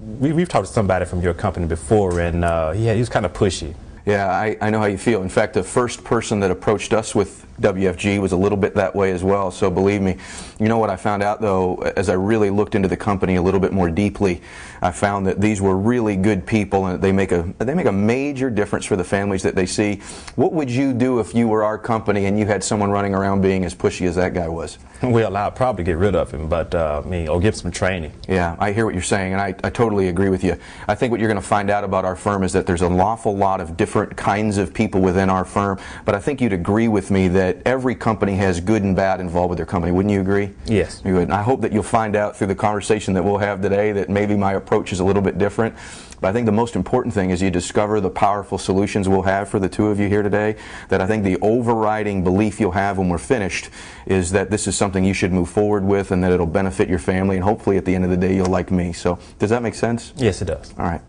We, we've talked to somebody from your company before, and uh, yeah, he was kind of pushy. Yeah, I, I know how you feel. In fact, the first person that approached us with WFG was a little bit that way as well. So believe me, you know what I found out though, as I really looked into the company a little bit more deeply, I found that these were really good people and they make a they make a major difference for the families that they see. What would you do if you were our company and you had someone running around being as pushy as that guy was? Well, I'd probably get rid of him, but uh, I mean, or give some training. Yeah, I hear what you're saying, and I, I totally agree with you. I think what you're going to find out about our firm is that there's an awful lot of different kinds of people within our firm, but I think you'd agree with me that every company has good and bad involved with their company. Wouldn't you agree? Yes. You would. I hope that you'll find out through the conversation that we'll have today that maybe my approach is a little bit different. But I think the most important thing is you discover the powerful solutions we'll have for the two of you here today. That I think the overriding belief you'll have when we're finished is that this is something you should move forward with and that it'll benefit your family and hopefully at the end of the day you'll like me. So does that make sense? Yes, it does. All right.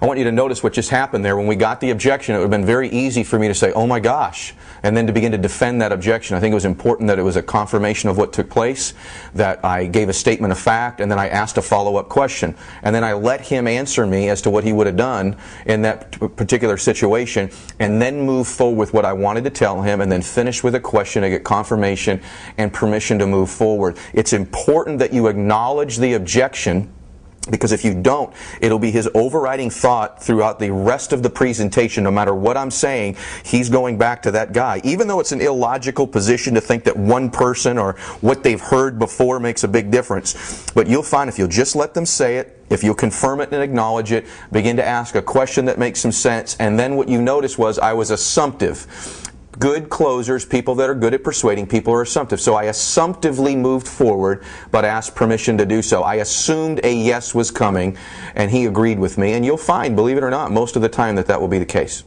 I want you to notice what just happened there. When we got the objection, it would have been very easy for me to say, oh my gosh, and then to begin to defend that objection. I think it was important that it was a confirmation of what took place, that I gave a statement of fact, and then I asked a follow-up question. And then I let him answer me as to what he would have done in that particular situation, and then move forward with what I wanted to tell him, and then finish with a question to get confirmation and permission to move forward. It's important that you acknowledge the objection because if you don't, it'll be his overriding thought throughout the rest of the presentation. No matter what I'm saying, he's going back to that guy. Even though it's an illogical position to think that one person or what they've heard before makes a big difference. But you'll find if you'll just let them say it, if you'll confirm it and acknowledge it, begin to ask a question that makes some sense, and then what you notice was I was assumptive good closers, people that are good at persuading people, are assumptive. So I assumptively moved forward, but asked permission to do so. I assumed a yes was coming, and he agreed with me. And you'll find, believe it or not, most of the time that that will be the case.